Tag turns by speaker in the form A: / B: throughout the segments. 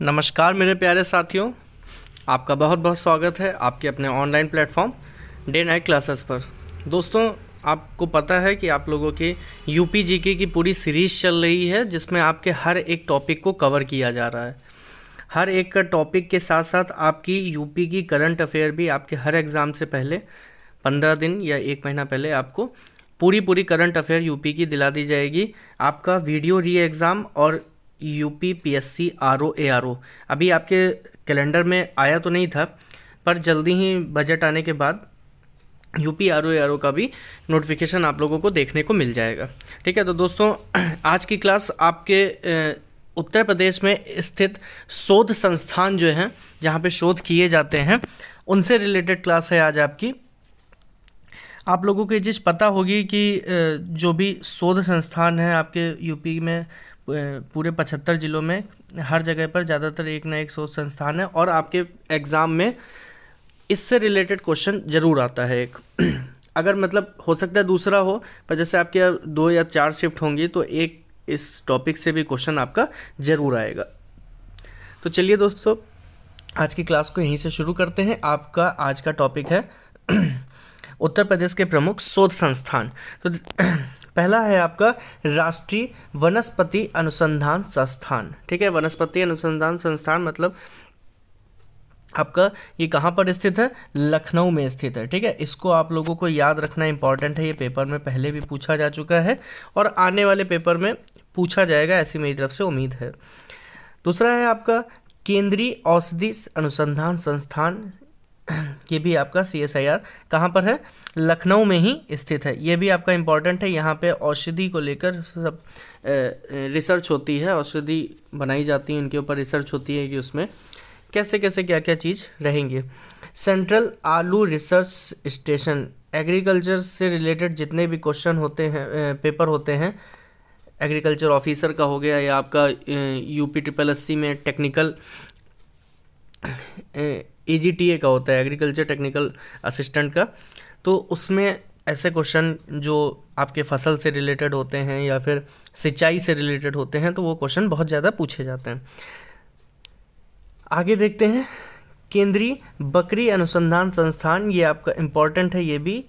A: नमस्कार मेरे प्यारे साथियों, आपका बहुत बहुत स्वागत है आपके अपने online platform day night classes पर। दोस्तों, आपको पता है कि आप लोगों की यूपी जीके की पूरी सीरीज़ चल रही है, जिसमें आपके हर एक टॉपिक को कवर किया जा रहा है। हर एक का टॉपिक के साथ साथ आपकी यूपी की करंट अफेयर भी आपके हर एग्ज़ाम से पहले, पंद्रह दिन या एक महीना पहले आपको पूरी पूरी करंट अफेयर यूपी की दिला दी जाएगी। आपका वीडियो री एग्ज़ाम और यूपी पीएससी आरओ एआरओ अभी आपके कैलेंडर में आया तो नहीं था, पर जल्दी ही बजट आने के बाद UP R O A R O का भी नोटिफिकेशन आप लोगों को देखने को मिल जाएगा। ठीक है तो दोस्तों, आज की क्लास आपके उत्तर प्रदेश में स्थित शोध संस्थान जो हैं, जहाँ पे शोध किए जाते हैं, उनसे रिलेटेड क्लास है आज आपकी। आप लोगों को ये चीज़ पता होगी कि जो भी शोध संस्थान है आपके यूपी में पूरे पचहत्तर ज़िलों में हर जगह पर ज़्यादातर एक ना एक शोध संस्थान है और आपके एग्ज़ाम में इससे रिलेटेड क्वेश्चन ज़रूर आता है एक। अगर मतलब हो सकता है दूसरा हो, पर जैसे आपके दो या चार शिफ्ट होंगी तो एक इस टॉपिक से भी क्वेश्चन आपका ज़रूर आएगा। तो चलिए दोस्तों, आज की क्लास को यहीं से शुरू करते हैं। आपका आज का टॉपिक है उत्तर प्रदेश के प्रमुख शोध संस्थान। तो पहला है आपका राष्ट्रीय वनस्पति अनुसंधान संस्थान। ठीक है, वनस्पति अनुसंधान संस्थान मतलब आपका ये कहाँ पर स्थित है? लखनऊ में स्थित है। ठीक है, इसको आप लोगों को याद रखना इंपॉर्टेंट है। ये पेपर में पहले भी पूछा जा चुका है और आने वाले पेपर में पूछा जाएगा, ऐसी मेरी तरफ़ से उम्मीद है। दूसरा है आपका केंद्रीय औषधि अनुसंधान संस्थान। ये भी आपका सी एस आई आर कहाँ पर है? लखनऊ में ही स्थित है। ये भी आपका इंपॉर्टेंट है। यहाँ पे औषधि को लेकर सब रिसर्च होती है। औषधि बनाई जाती है। इनके ऊपर रिसर्च होती है कि उसमें कैसे कैसे क्या क्या चीज़ रहेंगे। सेंट्रल आलू रिसर्च स्टेशन एग्रीकल्चर से रिलेटेड जितने भी क्वेश्चन होते हैं पेपर होते हैं एग्रीकल्चर ऑफिसर का हो गया या आपका यूपी ट्रिपल एससी में technical A G T A का होता है एग्रीकल्चर टेक्निकल असिस्टेंट का। तो उसमें ऐसे क्वेश्चन जो आपके फ़सल से रिलेटेड होते हैं या फिर सिंचाई से रिलेटेड होते हैं तो वो क्वेश्चन बहुत ज़्यादा पूछे जाते हैं। आगे देखते हैं, केंद्रीय बकरी अनुसंधान संस्थान, ये आपका इंपॉर्टेंट है, ये भी।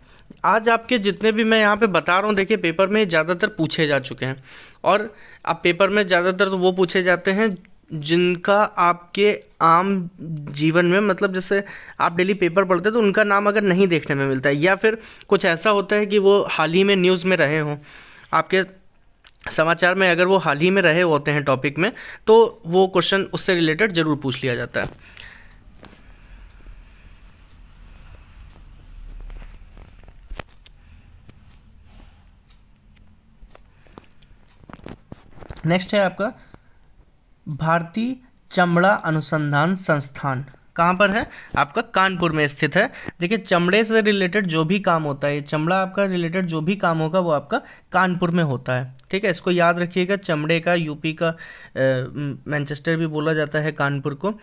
A: आज आपके जितने भी मैं यहाँ पे बता रहा हूँ, देखिए पेपर में ज़्यादातर पूछे जा चुके हैं। और अब पेपर में ज़्यादातर तो वो पूछे जाते हैं जिनका आपके आम जीवन में मतलब जैसे आप डेली पेपर पढ़ते हैं तो उनका नाम अगर नहीं देखने में मिलता है, या फिर कुछ ऐसा होता है कि वो हाल ही में न्यूज़ में रहे हों। आपके समाचार में अगर वो हाल ही में रहे होते हैं टॉपिक में तो वो क्वेश्चन उससे रिलेटेड ज़रूर पूछ लिया जाता है। नेक्स्ट है आपका भारतीय चमड़ा अनुसंधान संस्थान। कहाँ पर है? आपका कानपुर में स्थित है। देखिए, चमड़े से रिलेटेड जो भी काम होता है चमड़ा आपका रिलेटेड जो भी काम होगा, वो आपका कानपुर में होता है। ठीक है, इसको याद रखिएगा, चमड़े का यूपी का मैनचेस्टर भी बोला जाता है कानपुर को।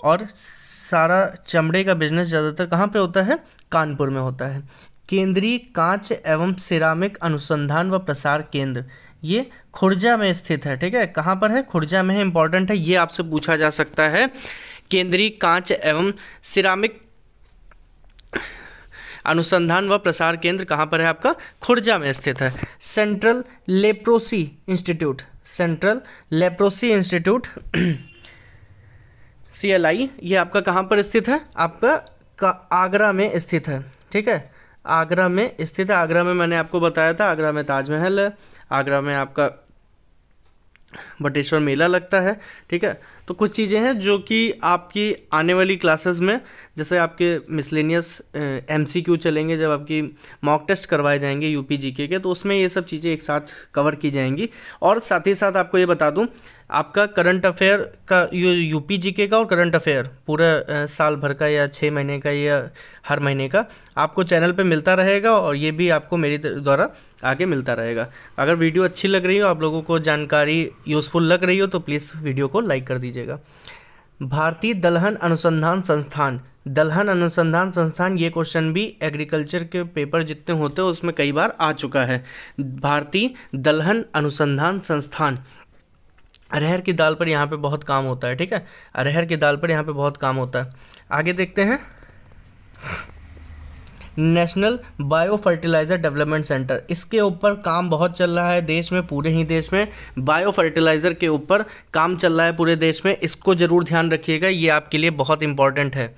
A: और सारा चमड़े का बिज़नेस ज़्यादातर कहाँ पे होता है? कानपुर में होता है। केंद्रीय कांच एवं सिरामिक अनुसंधान व प्रसार केंद्र। ये खुर्जा में स्थित है, ठीक है? कहाँ पर है? खुर्जा में है इंपॉर्टेंट है। ये आपसे पूछा जा सकता है। केंद्रीय कांच एवं सिरामिक अनुसंधान व प्रसार केंद्र कहाँ पर है आपका? खुर्जा में स्थित है। Central leprosy institute, central leprosy institute, C L I, ये आपका कहाँ पर स्थित है? आपका आगरा में स्थित है, ठीक है? आगरा में, स्थित है आगरा में, मैंने आपको बताया था, आगरा में ताजमहल है, आगरा में आपका बटेश्वर मेला लगता है, ठीक है? तो कुछ चीज़ें हैं जो कि आपकी आने वाली क्लासेस में, जैसे आपके मिसलेनियस एमसीक्यू चलेंगे, जब आपकी मॉक टेस्ट करवाए जाएँगे यूपी जीके के तो उसमें ये सब चीज़ें एक साथ कवर की जाएँगी। और साथ ही साथ आपको ये बता दूँ, आपका करंट अफेयर का, यू यूपी जीके का और करंट अफेयर पूरा साल भर का या छः महीने का या हर महीने का, आपको चैनल पे मिलता रहेगा और ये भी आपको मेरे द्वारा आगे मिलता रहेगा। अगर वीडियो अच्छी लग रही हो, आप लोगों को जानकारी यूज़फुल लग रही हो तो प्लीज़ वीडियो को लाइक कर दीजिएगा भारतीय दलहन अनुसंधान संस्थान। दलहन अनुसंधान संस्थान, ये क्वेश्चन भी एग्रीकल्चर के पेपर जितने होते हैं, उसमें कई बार आ चुका है। भारतीय दलहन अनुसंधान संस्थान। अरहर की दाल पर यहाँ पे बहुत काम होता है, ठीक है? अरहर की दाल पर यहाँ पे बहुत काम होता है। आगे देखते हैं। National bio fertiliser development centre. इसके ऊपर काम बहुत चल रहा है देश में, पूरे ही देश में। बायो फर्टिलाइज़र के ऊपर काम चल रहा है पूरे देश में। इसको ज़रूर ध्यान रखिएगा, ये आपके लिए बहुत इंपॉर्टेंट है।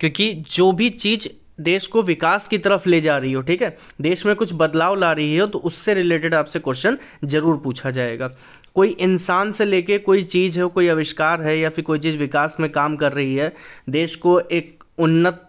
A: क्योंकि जो भी चीज़ देश को विकास की तरफ़ ले जा रही हो, ठीक है, देश में कुछ बदलाव ला रही हो तो उससे रिलेटेड आपसे क्वेश्चन ज़रूर पूछा जाएगा। कोई इंसान से लेके कोई चीज़ है, कोई आविष्कार है या फिर कोई चीज़ विकास में काम कर रही है, देश को एक उन्नत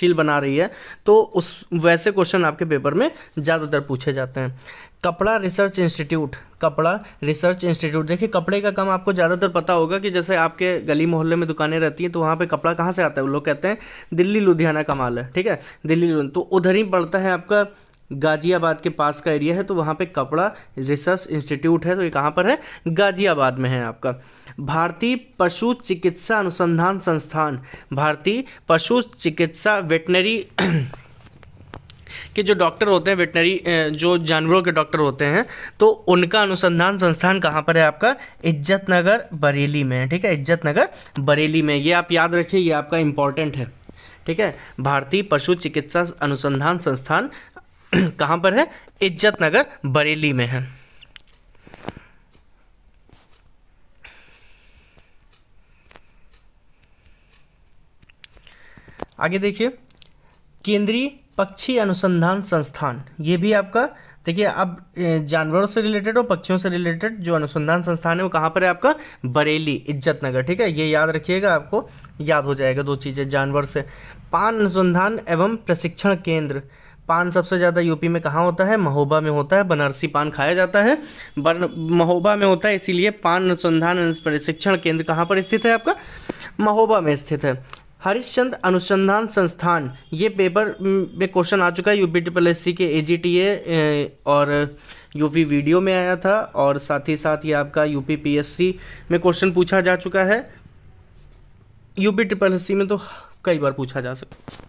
A: शील बना रही है। तो उस, वैसे क्वेश्चन आपके पेपर में ज़्यादातर पूछे जाते हैं। कपड़ा रिसर्च इंस्टीट्यूट कपड़ा रिसर्च इंस्टीट्यूट देखिए, कपड़े का काम आपको ज़्यादातर पता होगा कि जैसे आपके गली मोहल्ले में दुकानें रहती हैं तो वहाँ पे कपड़ा कहाँ से आता है? वो लोग कहते हैं दिल्ली लुधियाना का माल है, ठीक है? दिल्ली तो उधर ही पड़ता है आपका गाजियाबाद के पास का एरिया है तो वहाँ पे कपड़ा रिसर्च इंस्टीट्यूट है तो ये कहाँ पर है? गाजियाबाद में है आपका। भारतीय पशु चिकित्सा अनुसंधान संस्थान, भारतीय पशु चिकित्सा वेटनरी के जो डॉक्टर होते हैं, वेटनरी जो जानवरों के डॉक्टर होते हैं तो उनका अनुसंधान संस्थान कहाँ पर है आपका? इज़्ज़त नगर बरेली में ठीक है? इज़्ज़त नगर बरेली में। ये आप याद रखिए, ये आपका इंपॉर्टेंट है, ठीक है? भारतीय पशु चिकित्सा अनुसंधान संस्थान कहाँ पर है? इज़्ज़त नगर बरेली में है। आगे देखिए, केंद्रीय पक्षी अनुसंधान संस्थान, ये भी आपका, देखिए, अब जानवरों से रिलेटेड और पक्षियों से रिलेटेड जो अनुसंधान संस्थान है, वो कहाँ पर है आपका? बरेली इज़्ज़त नगर ठीक है? ये याद रखिएगा आपको, याद हो जाएगा दो चीज़ें जानवर से। पान अनुसंधान एवं प्रशिक्षण केंद्र पान सबसे ज़्यादा यूपी में कहाँ होता है? महोबा में होता है, बनारसी पान खाया जाता है। बन, महोबा में होता है, इसीलिए पान अनुसंधान प्रशिक्षण केंद्र कहाँ पर स्थित है आपका? महोबा में स्थित है। हरिश्चंद अनुसंधान संस्थान, ये पेपर में क्वेश्चन आ चुका है। यूपी ट्रिपल एस सी के ए जी टी ए, और यूपी वीडियो में आया था, और साथ ही साथ ये आपका यूपी सी में क्वेश्चन पूछा जा चुका है। यूपी ट्रिपल एस सी में तो कई बार पूछा जा सकता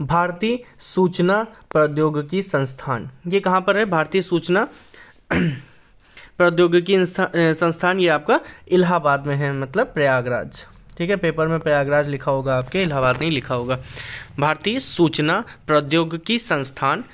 A: भारतीय सूचना प्रौद्योगिकी संस्थान। ये कहाँ पर है? भारतीय सूचना प्रौद्योगिकी संस्थान, ये आपका इलाहाबाद में है मतलब प्रयागराज। ठीक है? पेपर में प्रयागराज लिखा होगा आपके, इलाहाबाद नहीं लिखा होगा। भारतीय सूचना प्रौद्योगिकी संस्थान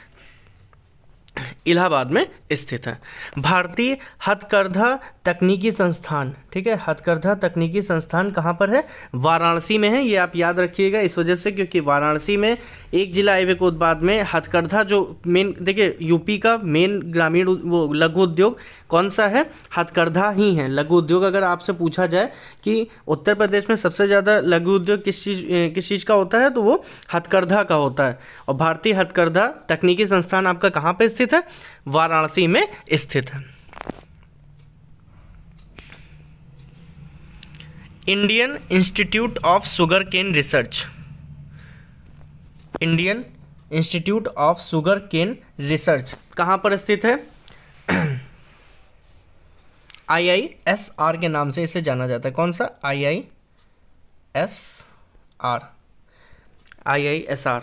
A: इलाहाबाद में स्थित है। भारतीय हथकरघा तकनीकी संस्थान, ठीक है? हथकरघा तकनीकी संस्थान कहाँ पर है? वाराणसी में है, ये आप याद रखिएगा इस वजह से क्योंकि वाराणसी में एक जिला आयव्यक उत्पाद में हथकरघा जो मेन देखिए यूपी का मेन ग्रामीण वो लघु उद्योग कौन सा है? हथकरघा ही है। लघु उद्योग अगर आपसे पूछा जाए कि उत्तर प्रदेश में सबसे ज़्यादा लघु उद्योग किस चीज़ किस चीज़ का होता है तो वो हथकरघा का होता है। और भारतीय हथकरघा तकनीकी संस्थान आपका कहाँ पर स्थित है, वाराणसी में स्थित है। Indian institute of sugar cane research. Indian institute of sugar cane research कहाँ पर स्थित है? आई आई एस आर के नाम से इसे जाना जाता है। कौन सा? I I S R. I I S R.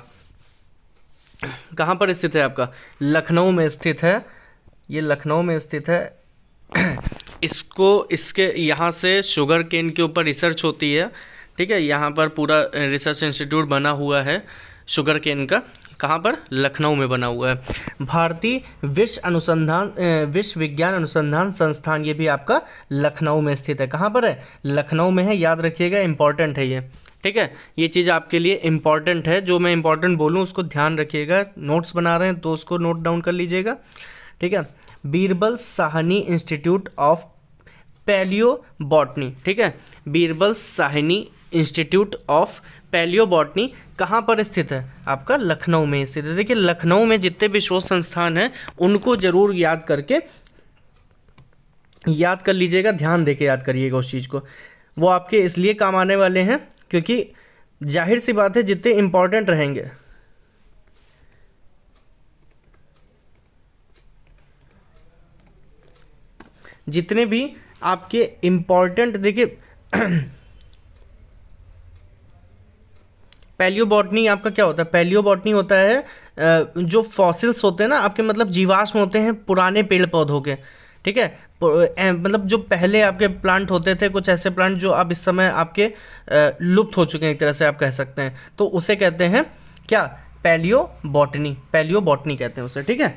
A: कहाँ पर स्थित है आपका? लखनऊ में स्थित है। ये लखनऊ में स्थित है। इसको, इसके यहाँ से शुगर केन के ऊपर रिसर्च होती है। ठीक है, यहाँ पर पूरा रिसर्च इंस्टीट्यूट बना हुआ है शुगर केन का। कहाँ पर? लखनऊ में बना हुआ है। भारतीय विश्व अनुसंधान विश्व विज्ञान अनुसंधान संस्थान ये भी आपका लखनऊ में स्थित है। कहाँ पर है? लखनऊ में है। याद रखिएगा इंपॉर्टेंट है ये। ठीक है? ये चीज़ आपके लिए इंपॉर्टेंट है। जो मैं इंपॉर्टेंट बोलूँ, उसको ध्यान रखिएगा। नोट्स बना रहे हैं तो उसको नोट डाउन कर लीजिएगा। ठीक है? Birbal Sahni institute of palaeo botany ठीक है? Birbal Sahni institute of palaeo botany कहाँ पर स्थित है? आपका लखनऊ में स्थित है। देखिए, लखनऊ में जितने भी शोध संस्थान हैं, उनको ज़रूर याद करके याद कर लीजिएगा। ध्यान देके याद करिएगा उस चीज़ को। वो आपके इसलिए काम आने वाले हैं क्योंकि ज़ाहिर सी बात है, जितने इंपॉर्टेंट रहेंगे। जितने भी आपके इंपॉर्टेंट देखिए पैलियोबॉटनी आपका क्या होता है? पैलियो बॉटनी होता है जो फॉसिल्स होते हैं ना, आपके मतलब जीवाश्म होते हैं, पुराने पेड़ पौधों के। ठीक है? मतलब जो पहले आपके प्लांट होते थे, कुछ ऐसे प्लांट जो अब इस समय आपके लुप्त हो चुके हैं, एक तरह से आप कह सकते हैं। तो उसे कहते हैं क्या? पैलियो बॉटनी पैलियो बॉटनी कहते हैं उसे, ठीक है?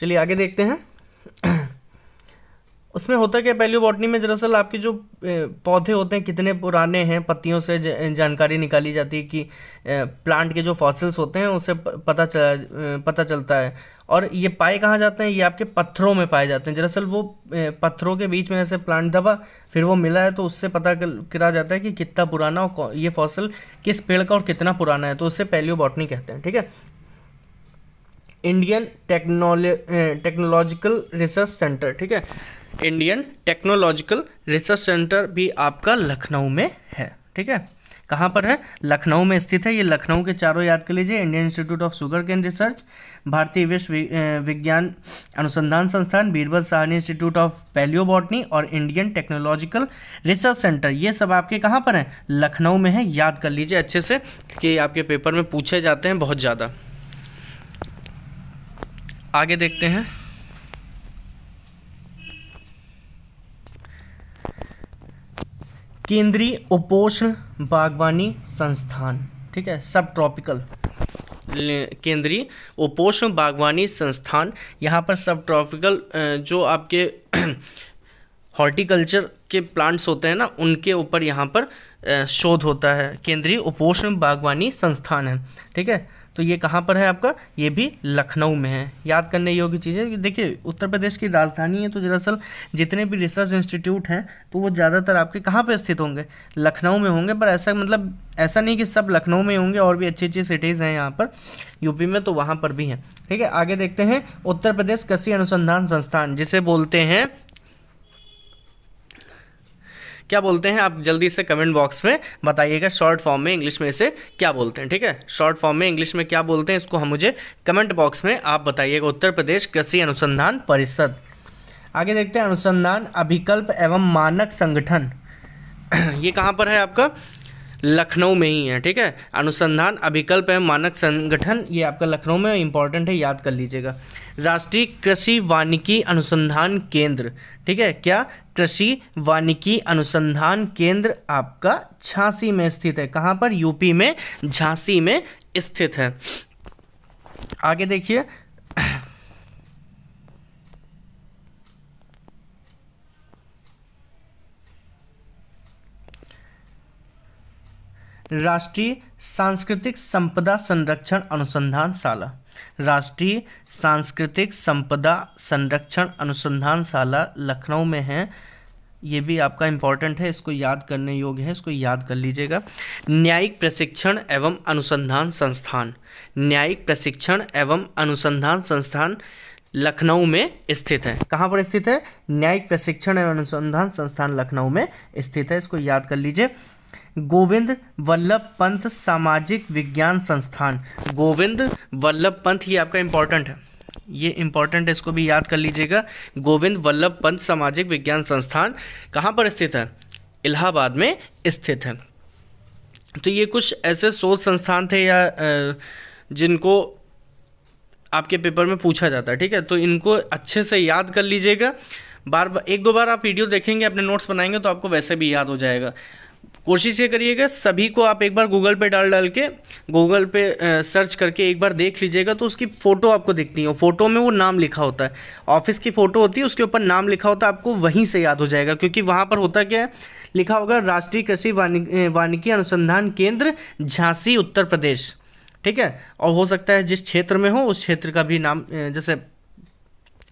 A: चलिए, आगे देखते हैं। उसमें होता क्या पैलियो बॉटनी में दरअसल आपके जो पौधे होते हैं, कितने पुराने हैं, पत्तियों से जानकारी निकाली जाती है कि प्लांट के जो फॉसिल्स होते हैं उसे पता चला पता चलता है। और ये पाए कहाँ जाते हैं? ये आपके पत्थरों में पाए जाते हैं। दरअसल वो पत्थरों के बीच में ऐसे प्लांट दबा, फिर वो मिला है तो उससे पता करा जाता है कि कितना पुराना और ये फॉसल किस पेड़ का और कितना पुराना है। तो उससे पैलियो बॉटनी कहते हैं, ठीक है? इंडियन टेक्नोलॉ टेक्नोलॉजिकल रिसर्च सेंटर ठीक है? इंडियन टेक्नोलॉजिकल रिसर्च सेंटर भी आपका लखनऊ में है, ठीक है? कहाँ पर है? लखनऊ में स्थित है। ये लखनऊ के चारों याद कर लीजिए। Indian Institute of sugarcane research, भारतीय विश्व विज्ञान अनुसंधान संस्थान, Birbal Sahni Institute of palaeobotany और इंडियन टेक्नोलॉजिकल रिसर्च सेंटर। ये सब आपके कहाँ पर हैं? लखनऊ में है। याद कर लीजिए अच्छे से कि आपके पेपर में पूछे जाते हैं बहुत ज़्यादा। आगे देखते हैं। केंद्रीय उपोष्ण बागवानी संस्थान, ठीक है सब ट्रॉपिकल केंद्रीय उपोष्ण बागवानी संस्थान, यहाँ पर सब ट्रॉपिकल जो आपके हॉर्टिकल्चर के प्लांट्स होते हैं ना, उनके ऊपर यहाँ पर शोध होता है। केंद्रीय उपोष्ण बागवानी संस्थान है, ठीक है? तो ये कहाँ पर है आपका? ये भी लखनऊ में है। याद करने योग्य चीज़ें। देखिए, उत्तर प्रदेश की राजधानी है तो दरअसल जितने भी रिसर्च इंस्टीट्यूट हैं तो वो ज़्यादातर आपके कहाँ पर स्थित होंगे? लखनऊ में होंगे, पर ऐसा मतलब ऐसा नहीं कि सब लखनऊ में होंगे, और भी अच्छी अच्छी सिटीज़ हैं यहाँ पर। यूपी में तो वहाँ पर भी हैं। ठीक है, आगे देखते हैं। उत्तर प्रदेश कृषि अनुसंधान संस्थान, जिसे बोलते हैं क्या बोलते हैं? आप जल्दी से कमेंट बॉक्स में बताइएगा शॉर्ट फॉर्म में इंग्लिश में इसे क्या बोलते हैं, ठीक है? शॉर्ट फॉर्म में इंग्लिश में क्या बोलते हैं, इसको हम मुझे कमेंट बॉक्स में आप बताइएगा। उत्तर प्रदेश कृषि अनुसंधान परिषद। आगे देखते हैं अनुसंधान अभिकल्प एवं मानक संगठन। ये कहाँ पर है आपका? लखनऊ में ही है, ठीक है? अनुसंधान अभिकल्प एवं मानक संगठन, ये आपका लखनऊ में इंपॉर्टेंट है, याद कर लीजिएगा। राष्ट्रीय कृषि वानिकी अनुसंधान केंद्र, ठीक है? क्या कृषि वानिकी अनुसंधान केंद्र आपका झांसी में स्थित है? कहाँ पर? यूपी में, झांसी में स्थित है। आगे देखिए। राष्ट्रीय सांस्कृतिक संपदा संरक्षण अनुसंधान शाला। राष्ट्रीय सांस्कृतिक संपदा संरक्षण अनुसंधान शाला लखनऊ में है। ये भी आपका इंपॉर्टेंट है, इसको याद करने योग्य है, इसको याद कर लीजिएगा। न्यायिक प्रशिक्षण एवं अनुसंधान संस्थान। न्यायिक प्रशिक्षण एवं अनुसंधान संस्थान लखनऊ में स्थित है। कहाँ पर स्थित है? न्यायिक प्रशिक्षण एवं अनुसंधान संस्थान लखनऊ में स्थित है, इसको याद कर लीजिए। गोविंद वल्लभ पंत सामाजिक विज्ञान संस्थान। गोविंद वल्लभ पंत ही आपका इंपॉर्टेंट है। ये इंपॉर्टेंट है, इसको भी याद कर लीजिएगा। गोविंद वल्लभ पंत सामाजिक विज्ञान संस्थान कहाँ पर स्थित है? इलाहाबाद में स्थित है। तो ये कुछ ऐसे शोध संस्थान थे या जिनको आपके पेपर में पूछा जाता है, ठीक है? तो इनको अच्छे से याद कर लीजिएगा। बार बार एक दो बार आप वीडियो देखेंगे, अपने नोट्स बनाएँगे तो आपको वैसे भी याद हो जाएगा। कोशिश ये करिएगा, सभी को आप एक बार गूगल पे डाल डाल के गूगल पे सर्च करके एक बार देख लीजिएगा तो उसकी फ़ोटो आपको दिखती है। फ़ोटो में वो नाम लिखा होता है। ऑफ़िस की फ़ोटो होती है, उसके ऊपर नाम लिखा होता है, आपको वहीं से याद हो जाएगा। क्योंकि वहाँ पर होता क्या है, लिखा होगा, राष्ट्रीय कृषि वानिकी अनुसंधान केंद्र, झांसी, उत्तर प्रदेश। ठीक है? और हो सकता है जिस क्षेत्र में हो, उस क्षेत्र का भी नाम जैसे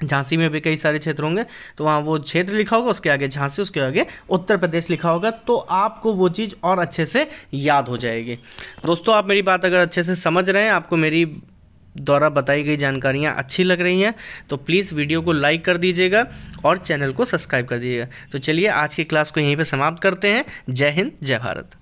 A: झांसी में भी कई सारे क्षेत्र होंगे तो वहाँ वो क्षेत्र लिखा होगा, उसके आगे झांसी, उसके आगे उत्तर प्रदेश लिखा होगा तो आपको वो चीज़ और अच्छे से याद हो जाएगी। दोस्तों, आप मेरी बात अगर अच्छे से समझ रहे हैं, आपको मेरी द्वारा बताई गई जानकारियाँ अच्छी लग रही हैं तो प्लीज़ वीडियो को लाइक कर दीजिएगा और चैनल को सब्सक्राइब कर दीजिएगा। तो चलिए, आज की क्लास को यहीं पर समाप्त करते हैं। जय हिंद, जय भारत।